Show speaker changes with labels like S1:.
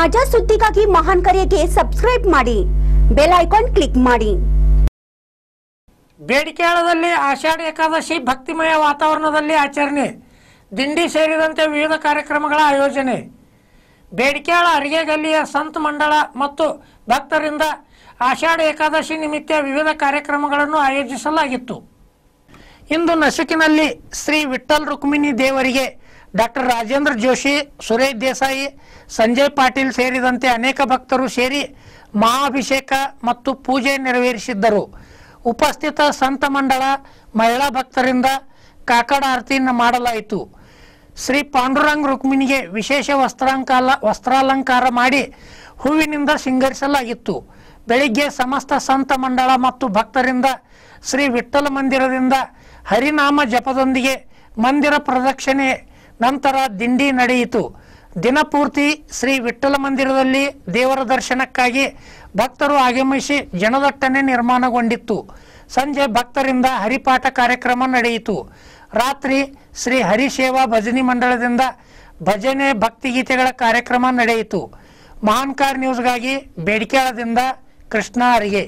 S1: ತಾಜಾ ಸುದ್ದಿಗಾಗಿ ಮಹಾನ್ ಕರೆಗೆ ಸಬ್ಸ್ಕ್ರೈಬ್ ಮಾಡಿ. ಬೆಲ್ ಐಕಾನ್ ಕ್ಲಿಕ್ ಮಾಡಿ.
S2: ಬೇಡಿಕೆಯಾಳದಲ್ಲಿ ಆಷಾಢ ಏಕಾದಶಿ ಭಕ್ತಿಮಯ ವಾತಾವರಣದಲ್ಲಿ ಆಚರಣೆ. ದಿಂಡಿ ಸೇರಿದಂತೆ ವಿವಿಧ ಕಾರ್ಯಕ್ರಮಗಳ ಆಯೋಜನೆ. ಬೇಡಿಕೆಯಾಳ ಅರಿಗೆ ಗಲ್ಲಿಯ ಸಂತ ಮಂಡಳ ಮತ್ತು ಭಕ್ತರಿಂದ ಆಷಾಢ ಏಕಾದಶಿ ನಿಮಿತ್ತ ವಿವಿಧ ಕಾರ್ಯಕ್ರಮಗಳನ್ನು ಆಯೋಜಿಸಲಾಗಿತ್ತು. ಇಂದು ನಸುಕಿನಲ್ಲಿ ಶ್ರೀ ವಿಠಲ್ ರುಕ್ಮಿಣಿ ದೇವರಿಗೆ ಡಾಕ್ಟರ್ ರಾಜೇಂದ್ರ ಜೋಶಿ, ಸುರೇಶ್ ದೇಸಾಯಿ, ಸಂಜಯ್ ಪಾಟೀಲ್ ಸೇರಿದಂತೆ ಅನೇಕ ಭಕ್ತರು ಸೇರಿ ಮಹಾಭಿಷೇಕ ಮತ್ತು ಪೂಜೆ ನೆರವೇರಿಸಿದ್ದರು. ಉಪಸ್ಥಿತ ಸಂತ ಮಂಡಳ, ಮಹಿಳಾ ಭಕ್ತರಿಂದ ಕಾಕಡ ಆರತಿಯನ್ನು ಮಾಡಲಾಯಿತು. ಶ್ರೀ ಪಾಂಡುರಂಗ್ ರುಕ್ಮಿಣಿಗೆ ವಿಶೇಷ ವಸ್ತ್ರಾಂಕಾಲ, ವಸ್ತ್ರಾಲಂಕಾರ ಮಾಡಿ ಹೂವಿನಿಂದ ಸಿಂಗರಿಸಲಾಗಿತ್ತು ಬೆಳಿಗ್ಗೆ ಸಮಸ್ತ ಸಂತ ಮಂಡಳ ಮತ್ತು ಭಕ್ತರಿಂದ ಶ್ರೀ ವಿಠ್ಠಲ ಮಂದಿರದಿಂದ ಹರಿನಾಮ ಜಪದೊಂದಿಗೆ ಮಂದಿರ ಪ್ರದಕ್ಷಿಣೆ ನಂತರ ದಿಂಡಿ ನಡೆಯಿತು. ದಿನಪೂರ್ತಿ ಶ್ರೀ ವಿಠ್ಠಲ ಮಂದಿರದಲ್ಲಿ ದೇವರ ದರ್ಶನಕ್ಕಾಗಿ ಭಕ್ತರು ಆಗಮಿಸಿ ಜನದಟ್ಟಣೆ ನಿರ್ಮಾಣಗೊಂಡಿತ್ತು. ಸಂಜೆ ಭಕ್ತರಿಂದ ಹರಿಪಾಠ ಕಾರ್ಯಕ್ರಮ ನಡೆಯಿತು. ರಾತ್ರಿ ಶ್ರೀ ಹರಿಸೇವಾ ಭಜನಿ ಮಂಡಳದಿಂದ ಭಜನೆ ಭಕ್ತಿಗೀತೆಗಳ ಕಾರ್ಯಕ್ರಮ ನಡೆಯಿತು. ಮಹಾನ್ಕಾರ್ ನ್ಯೂಸ್ಗಾಗಿ ಬೇಡಿಕೆಳದಿಂದ ಕೃಷ್ಣ ಅರಿಗೆ.